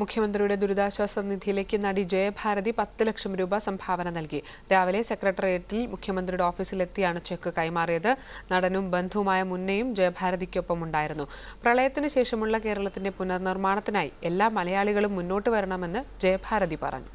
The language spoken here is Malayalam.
മുഖ്യമന്ത്രിയുടെ ദുരിതാശ്വാസ നിധിയിലേക്ക് നടി ജയഭാരതി പത്ത് ലക്ഷം രൂപ സംഭാവന നൽകി. രാവിലെ സെക്രട്ടേറിയറ്റിൽ മുഖ്യമന്ത്രിയുടെ ഓഫീസിലെത്തിയാണ് ചെക്ക് കൈമാറിയത്. നടനും ബന്ധുവുമായ മുന്നയും ജയഭാരതിക്കൊപ്പം ഉണ്ടായിരുന്നു പ്രളയത്തിന് ശേഷമുള്ള കേരളത്തിന്റെ പുനർനിർമ്മാണത്തിനായി എല്ലാ മലയാളികളും മുന്നോട്ട് വരണമെന്ന് ജയഭാരതി പറഞ്ഞു.